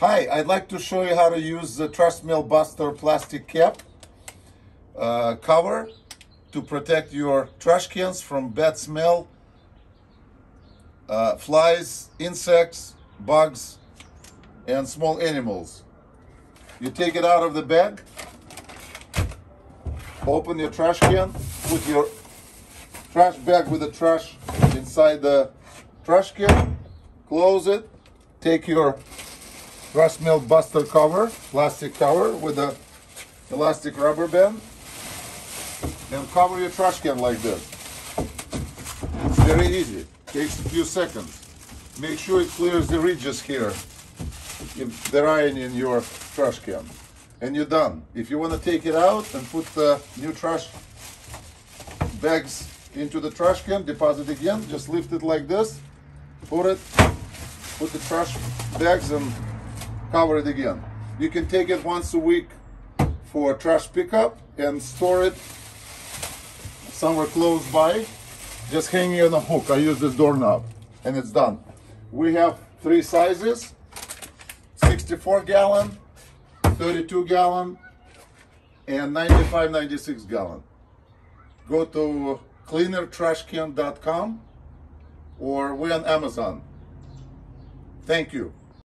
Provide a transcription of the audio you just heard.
Hi, I'd like to show you how to use the Trash Smell Buster plastic cap uh, cover to protect your trash cans from bad smell, uh, flies, insects, bugs, and small animals. You take it out of the bag, open your trash can, put your trash bag with the trash inside the trash can, close it, take your Trash Smell Buster cover, plastic cover with a elastic rubber band, and cover your trash can like this. It's very easy. Takes a few seconds. Make sure it clears the ridges here if there are any in your trash can. And you're done. If you want to take it out and put the new trash bags into the trash can, deposit again, just lift it like this, put it, put the trash bags and cover it again. You can take it once a week for trash pickup and store it somewhere close by, just hanging on a hook. I use this doorknob and it's done. We have three sizes, 64 gallon, 32 gallon, and 95, 96 gallon. Go to cleanertrashcan.com or we're on Amazon. Thank you.